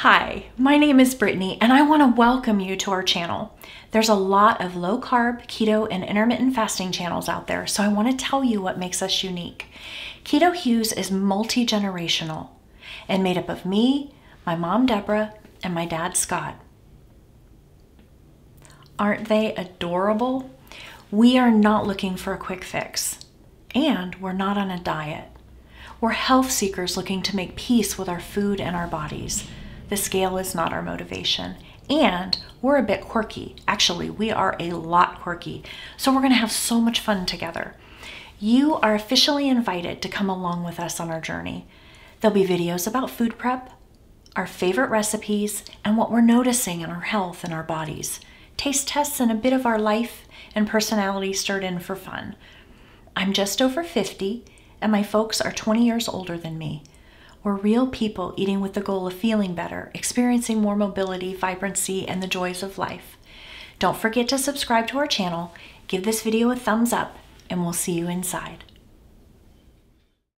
Hi, my name is Brittany and I want to welcome you to our channel. There's a lot of low carb, keto, and intermittent fasting channels out there, so I want to tell you what makes us unique. Keto Hues is multi-generational and made up of me, my mom Deborah, and my dad Scott. Aren't they adorable? We are not looking for a quick fix, and we're not on a diet. We're health seekers looking to make peace with our food and our bodies. The scale is not our motivation. And we're a bit quirky. Actually, we are a lot quirky. So we're going to have so much fun together. You are officially invited to come along with us on our journey. There'll be videos about food prep, our favorite recipes, and what we're noticing in our health and our bodies. Taste tests and a bit of our life and personality stirred in for fun. I'm just over 50, and my folks are 20 years older than me. We're real people eating with the goal of feeling better, experiencing more mobility, vibrancy, and the joys of life. Don't forget to subscribe to our channel, give this video a thumbs up, and we'll see you inside.